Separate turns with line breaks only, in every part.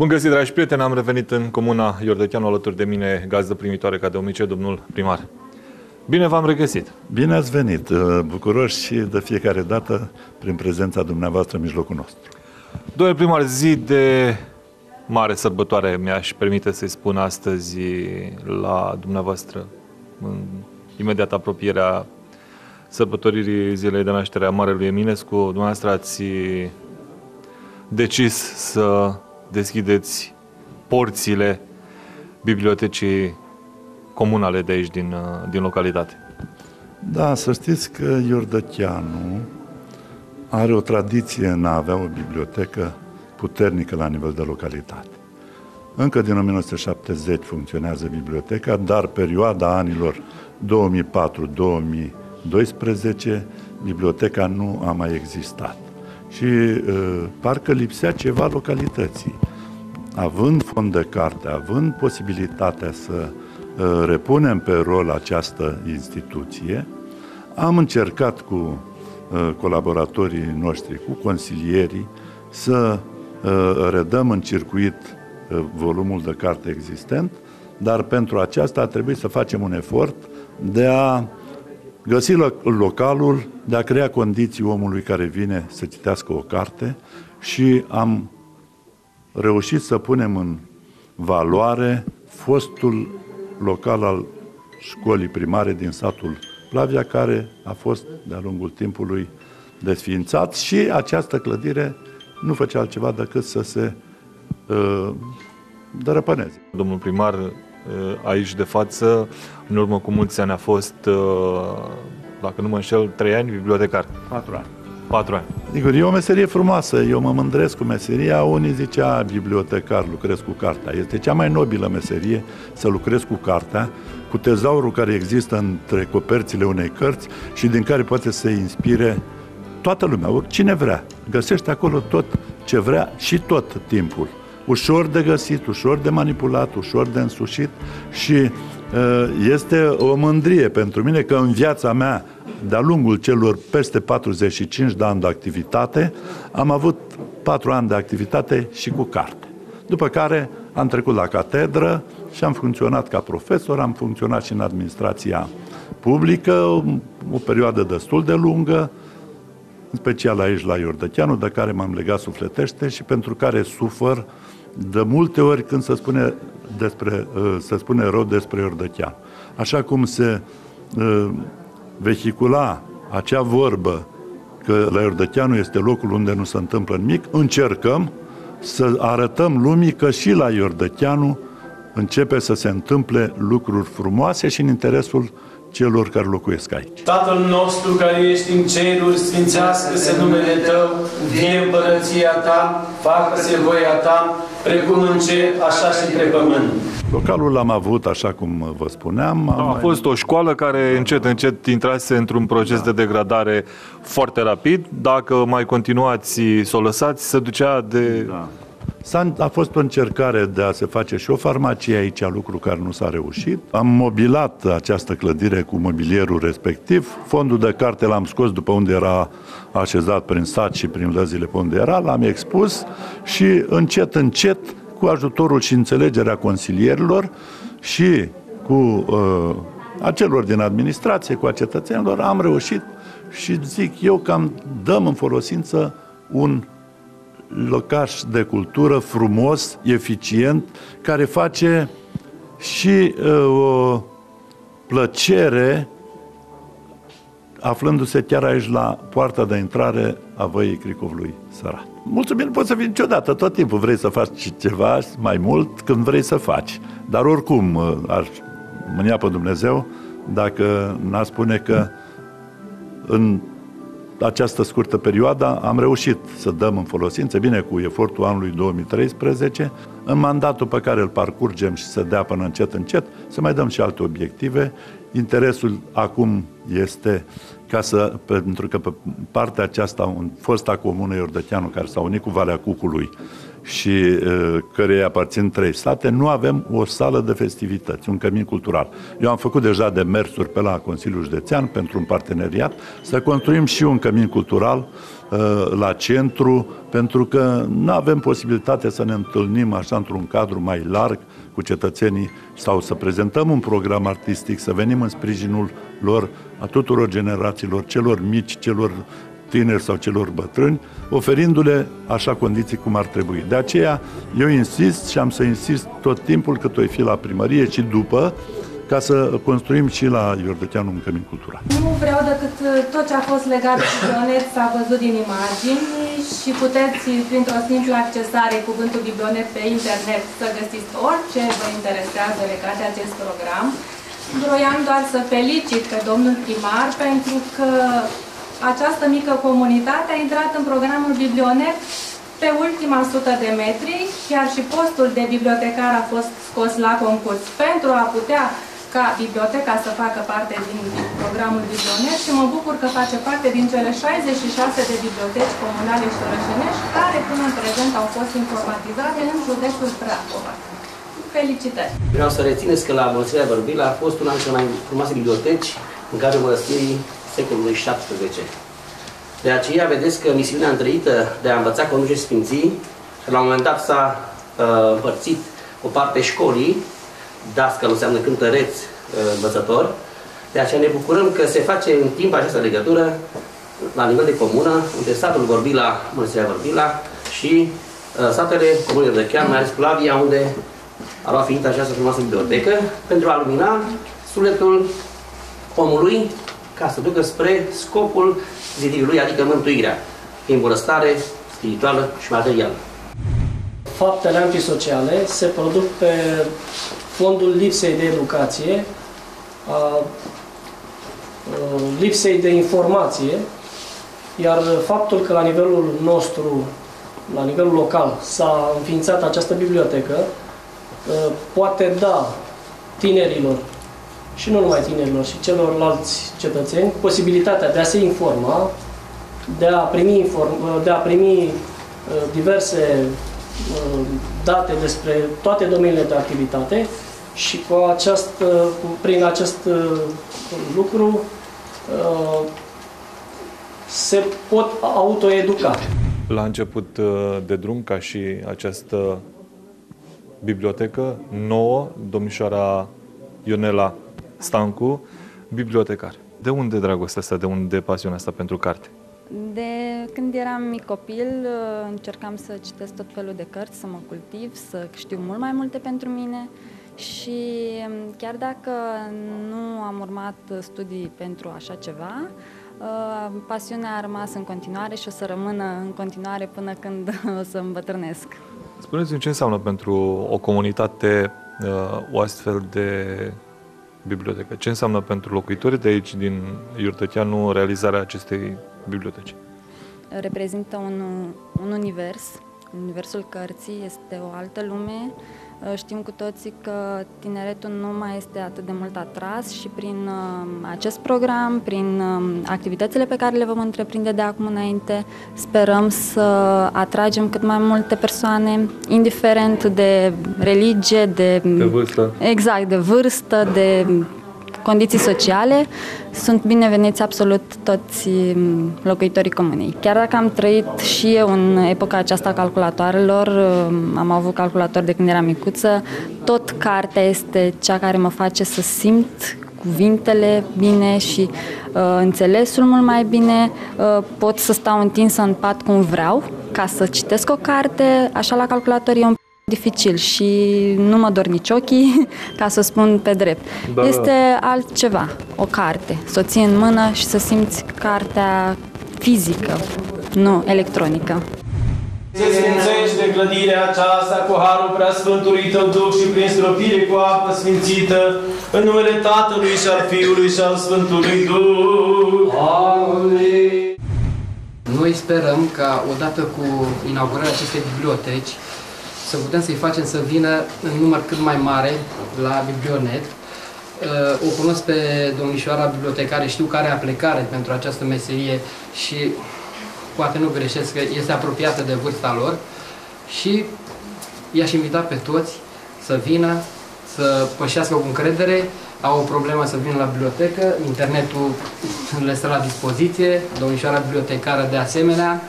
Bun găsit, dragi prieteni! Am revenit în comuna Iordecheanu alături de mine, gazdă primitoare ca de omice, domnul primar. Bine v-am regăsit!
Bine ați venit! Uh, bucuroși și de fiecare dată prin prezența dumneavoastră în mijlocul nostru.
Domnule primar, zi de mare sărbătoare mi-aș permite să-i spun astăzi la dumneavoastră, în imediat apropierea sărbătoririi zilei de naștere a Marelui Eminescu. Dumneavoastră ați decis să deschideți porțile bibliotecii comunale de aici, din, uh, din localitate.
Da, să știți că Iordăcheanu are o tradiție în a avea o bibliotecă puternică la nivel de localitate. Încă din 1970 funcționează biblioteca, dar perioada anilor 2004-2012 biblioteca nu a mai existat și uh, parcă lipsea ceva localității. Având fond de carte, având posibilitatea să uh, repunem pe rol această instituție, am încercat cu uh, colaboratorii noștri, cu consilierii, să uh, redăm în circuit uh, volumul de carte existent, dar pentru aceasta a trebuit să facem un efort de a găsi localul de a crea condiții omului care vine să citească o carte și am reușit să punem în valoare fostul local al școlii primare din satul Plavia, care a fost de-a lungul timpului desființat și această clădire nu făcea altceva decât să se uh, dărăpâneze.
Domnul primar Uh, aici de față, în urmă cu mulți ani a fost, uh, dacă nu mă înșel, 3 ani bibliotecar.
4 ani.
4 ani.
Sigur, e o meserie frumoasă, eu mă mândresc cu meseria, unii zicea bibliotecar, lucrez cu cartea. Este cea mai nobilă meserie să lucrezi cu cartea, cu tezaurul care există între coperțile unei cărți și din care poate să se inspire toată lumea, oricine vrea. Găsește acolo tot ce vrea și tot timpul ușor de găsit, ușor de manipulat, ușor de însușit și uh, este o mândrie pentru mine că în viața mea, de-a lungul celor peste 45 de ani de activitate, am avut 4 ani de activitate și cu carte. După care am trecut la catedră și am funcționat ca profesor, am funcționat și în administrația publică, o perioadă destul de lungă, în special aici la Iordăcheanu, de care m-am legat sufletește și pentru care sufăr de multe ori când se spune, despre, uh, se spune rău despre Iordăchean. Așa cum se uh, vehicula acea vorbă că la Iordăcheanu este locul unde nu se întâmplă nimic, încercăm să arătăm lumii că și la Iordăcheanu începe să se întâmple lucruri frumoase și în interesul celor care locuiesc aici.
Tatăl nostru care ești în ceruri, sfințească-se numele Tău, vie împărăția Ta, facă-se voia Ta, precum în cer, așa și pe pământ.
Localul l-am avut, așa cum vă spuneam.
A mai... fost o școală care încet, încet intrase într-un proces da. de degradare foarte rapid. Dacă mai continuați să o lăsați, se ducea de... Da
S-a, a fost o încercare de a se face și o farmacie aici, lucru care nu s-a reușit. Am mobilat această clădire cu mobilierul respectiv. Fondul de carte l-am scos după unde era așezat prin sat și prin lăzile pe unde era, l-am expus și încet, încet, cu ajutorul și înțelegerea consilierilor și cu uh, acelor din administrație, cu a cetățenilor, am reușit și zic eu că am dăm în folosință un locaș de cultură frumos, eficient, care face și uh, o plăcere aflându-se chiar aici la poarta de intrare a văii Cricovului Sărat. Mulțumim, poți să vii niciodată, tot timpul vrei să faci ceva mai mult când vrei să faci. Dar oricum, uh, aș mânia pe Dumnezeu dacă n-a spune că în această scurtă perioadă am reușit să dăm în folosință, bine cu efortul anului 2013, în mandatul pe care îl parcurgem și să dea până încet, încet, să mai dăm și alte obiective. Interesul acum este ca să, pentru că pe partea aceasta, un fosta comună Iordăcheanu care s-a unit cu Valea Cucului și uh, căreia aparțin trei state, nu avem o sală de festivități, un cămin cultural. Eu am făcut deja de mersuri pe la Consiliul Județean pentru un parteneriat să construim și un cămin cultural uh, la centru, pentru că nu avem posibilitate să ne întâlnim așa într-un cadru mai larg cu cetățenii sau să prezentăm un program artistic, să venim în sprijinul lor, a tuturor generațiilor, celor mici, celor tineri sau celor bătrâni, oferindu-le așa condiții cum ar trebui. De aceea eu insist și am să insist tot timpul cât o fi la primărie și după, ca să construim și la Iordăteanu un cămin cultural.
Nu vreau decât uh, tot ce a fost legat de biblionet s-a văzut din imagini și puteți, printr-o simplă accesare, cuvântul biblionet pe internet, să găsiți orice vă interesează legat de acest program. Vroiam doar să felicit pe domnul primar pentru că această mică comunitate a intrat în programul Biblionet pe ultima sută de metri, chiar și postul de bibliotecar a fost scos la concurs pentru a putea ca biblioteca să facă parte din programul Biblionet și mă bucur că face parte din cele 66 de biblioteci comunale și orășenești care până în prezent au fost informatizate în județul Prahova. Felicitări!
Vreau să rețineți că la Mănăstirea Bărbila a fost una dintre mai frumoase biblioteci în care mănăstirii secolului XVII. De aceea vedeți că misiunea întreită de a învăța conduce sfinții, la un moment dat s-a uh, împărțit o parte școlii, dascăl înseamnă cântăreț, uh, învățător, de aceea ne bucurăm că se face în timp această legătură la nivel de comună, între satul Vorbila, Mănăstirea Vorbila și uh, satele Comunei de Chiar, mai ales Plavia, unde a luat ființă această frumoasă bibliotecă, pentru a lumina sufletul omului ca să ducă spre scopul zidirii lui, adică mântuirea, prin bunăstare spirituală și materială.
Faptele antisociale se produc pe fondul lipsei de educație, a lipsei de informație, iar faptul că la nivelul nostru, la nivelul local, s-a înființat această bibliotecă, poate da tinerilor și nu numai tinerilor, și celorlalți cetățeni, posibilitatea de a se informa, de a primi, inform, de a primi uh, diverse uh, date despre toate domeniile de activitate și cu acest, prin acest uh, lucru se pot autoeduca.
La început de drum, ca și această bibliotecă nouă, domnișoara Ionela Stancu, bibliotecar. De unde dragostea asta, de unde pasiunea asta pentru carte?
De când eram mic copil, încercam să citesc tot felul de cărți, să mă cultiv, să știu mult mai multe pentru mine și chiar dacă nu am urmat studii pentru așa ceva, pasiunea a rămas în continuare și o să rămână în continuare până când o să îmbătrânesc.
Spuneți-mi ce înseamnă pentru o comunitate o astfel de bibliotecă. Ce înseamnă pentru locuitorii de aici, din Iurtăteanu, realizarea acestei biblioteci?
Reprezintă un, un univers. Universul cărții este o altă lume Uh, știm cu toții că tineretul nu mai este atât de mult atras și prin uh, acest program, prin um, activitățile pe care le vom întreprinde de acum înainte, sperăm să atragem cât mai multe persoane, indiferent de religie, de...
De vârstă.
Exact, de vârstă, de condiții sociale, sunt bineveniți absolut toți mm, locuitorii comunei. Chiar dacă am trăit și eu în epoca aceasta calculatoarelor, mm, am avut calculator de când eram micuță, tot cartea este cea care mă face să simt cuvintele bine și uh, înțelesul mult mai bine. Uh, pot să stau întinsă în pat cum vreau, ca să citesc o carte, așa la calculator e un dificil și nu mă dor nici ochii, ca să spun pe drept. Da. Este altceva, o carte, să o ții în mână și să simți cartea fizică, nu electronică.
Se sfințește clădirea aceasta cu harul preasfântului Tău Duh și prin stropire cu apă sfințită, în numele Tatălui și al Fiului și al Sfântului Duh. Amin.
Noi sperăm ca odată cu inaugurarea acestei biblioteci să putem să-i facem să vină în număr cât mai mare la Biblionet. Uh, o cunosc pe domnișoara bibliotecare, știu care are aplicare pentru această meserie și poate nu greșesc că este apropiată de vârsta lor și i-aș invita pe toți să vină, să pășească cu încredere, au o problemă să vină la bibliotecă, internetul le stă la dispoziție, domnișoara bibliotecară de asemenea,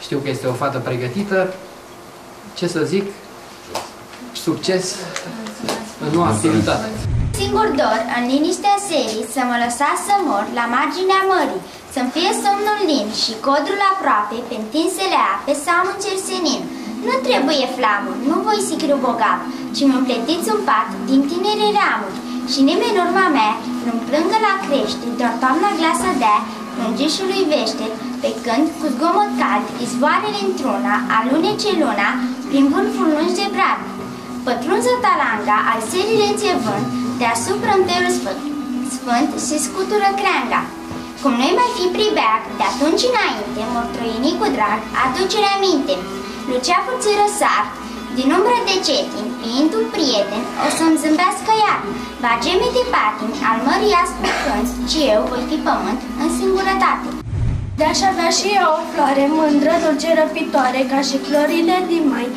știu că este o fată pregătită. Ce să zic, succes în noua activitate.
Singur dor, în liniștea serii, să mă lăsați să mor la marginea mării, să-mi fie somnul lin și codrul aproape, pe întinsele ape să am un cer senin. Nu trebuie flamuri, nu voi sicriu bogat, ci mă pletiți un pat din tinere ramuri. Și nimeni în urma mea nu-mi plângă la crește, doar toamna glasă dea, lungișului vește, pe când, cu zgomot cald, izvoarele într-una, alunece luna, prin vârful lungi de brad. Pătrunză talanga, al serii rețe vânt, deasupra înterul sfânt, sfânt se scutură creanga. Cum noi mai fi pribeag, de atunci înainte, mortroini cu drag, aducere aminte. Luceaful ți răsar, din umbră de cetin, fiind un prieten, o să-mi zâmbească iar. Va geme de patin, al mării ascultând, ci eu voi fi pământ în singurătate.
De-aș avea și eu o floare mândră, dulce răpitoare, ca și florile din mai.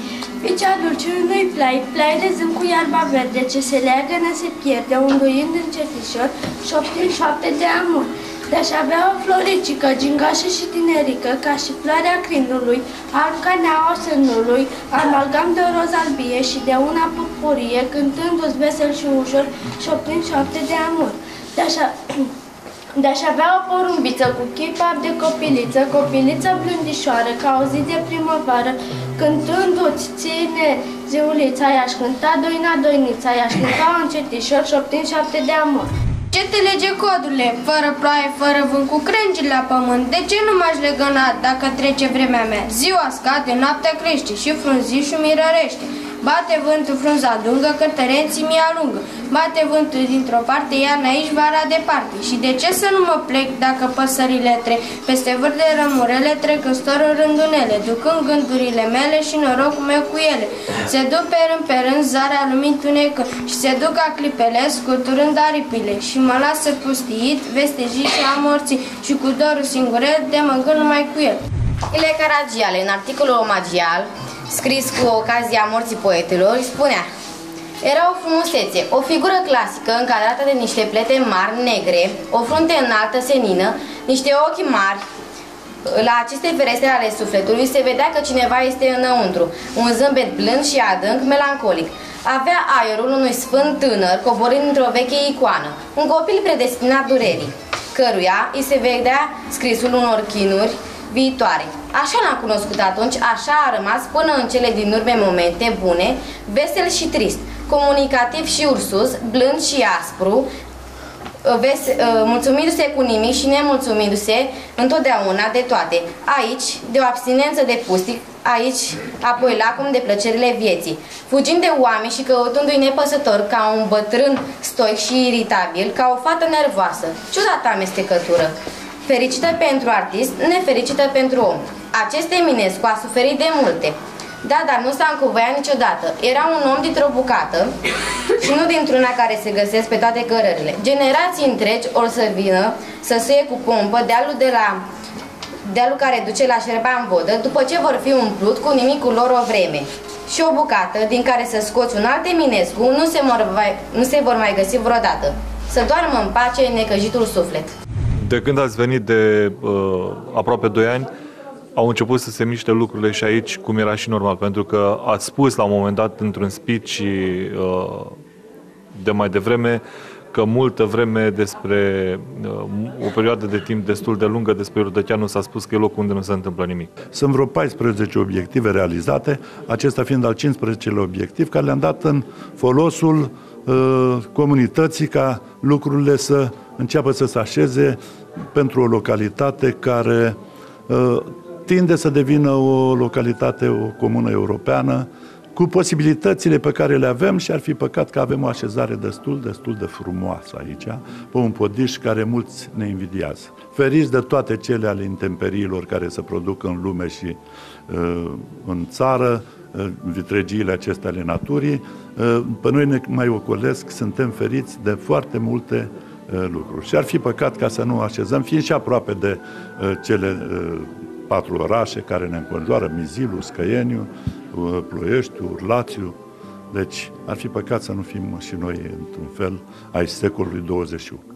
Ficea dulce unui plai, plai de zâm cu iarba verde, ce se leagă, ne se pierde, unduind încetișor, șopte în șoapte de amor. De-aș avea o floricică, gingașă și tinerică, ca și floarea crinului, alb ca neaua sânului, amalgam de o roz albie și de una purpurie, cântându-ți vesel și ușor, șoptind șoapte de amor. De-aș de-aș avea o porumbiță cu chipă de copiliță, copiliță blândișoară, ca o zi de primăvară, cântându-ți ține ziulița, i-aș cânta doina doinița, i-aș cânta încetișor, șoptind șapte de amor.
Ce te lege codurile, fără ploaie, fără vânt, cu crengile la pământ? De ce nu m-aș legăna dacă trece vremea mea? Ziua scade, noaptea crește și frunzișul mi rărește. Bate vântul frunza dungă, cântărenții mi alungă. Bate vântul dintr-o parte, iarna aici, vara departe. Și de ce să nu mă plec dacă păsările trec? Peste vârde rămurele trec în storul rândunele, ducând gândurile mele și norocul meu cu ele. Se duc pe rând pe rând zarea lumii tunecă și se duc a clipele scuturând aripile și mă lasă pustiit, vestejit și amorții și cu dorul singurel de mă numai cu el.
Ile Caragiale, în articolul omagial, scris cu ocazia morții poetelor, spunea Era o frumusețe, o figură clasică încadrată de niște plete mari, negre, o frunte înaltă, senină, niște ochi mari, la aceste ferestre ale sufletului se vedea că cineva este înăuntru, un zâmbet blând și adânc, melancolic. Avea aerul unui sfânt tânăr coborând într-o veche icoană, un copil predestinat durerii, căruia îi se vedea scrisul unor chinuri viitoare. Așa l-am cunoscut atunci, așa a rămas până în cele din urme momente bune, vesel și trist, comunicativ și ursus, blând și aspru, ves, uh, mulțumindu-se cu nimic și nemulțumindu-se întotdeauna de toate. Aici, de o abstinență de pustic, aici, apoi lacum de plăcerile vieții. Fugind de oameni și căutându-i nepăsător ca un bătrân stoic și iritabil, ca o fată nervoasă. Ciudată amestecătură fericită pentru artist, nefericită pentru om. Acest Eminescu a suferit de multe. Da, dar nu s-a încuvăiat niciodată. Era un om dintr-o bucată și nu dintr-una care se găsesc pe toate cărările. Generații întregi or să vină să suie cu pompă dealul de la dealul care duce la șerba în vodă, după ce vor fi umplut cu nimicul lor o vreme. Și o bucată din care să scoți un alt Eminescu nu se, vor mai, nu se vor mai găsi vreodată. Să doarmă în pace necăjitul suflet.
De când ați venit de uh, aproape 2 ani, au început să se miște lucrurile și aici, cum era și normal, pentru că ați spus la un moment dat într-un speech uh, de mai devreme că multă vreme despre uh, o perioadă de timp destul de lungă despre Rodăcheanu s-a spus că e locul unde nu se întâmplă nimic.
Sunt vreo 14 obiective realizate, acesta fiind al 15-lea obiectiv, care le-am dat în folosul uh, comunității ca lucrurile să înceapă să se așeze pentru o localitate care uh, tinde să devină o localitate, o comună europeană, cu posibilitățile pe care le avem și ar fi păcat că avem o așezare destul, destul de frumoasă aici, pe un podiș care mulți ne invidiază. Feriți de toate cele ale intemperiilor care se produc în lume și uh, în țară, uh, vitregiile acestea ale naturii, uh, pe noi ne mai ocolesc, suntem feriți de foarte multe Uh, lucruri. Și ar fi păcat ca să nu așezăm, fiind și aproape de uh, cele uh, patru orașe care ne înconjoară, Mizilu, Scăieniu, uh, Ploieștiul, Lațiu. Deci ar fi păcat să nu fim și noi, într-un fel, ai secolului 21.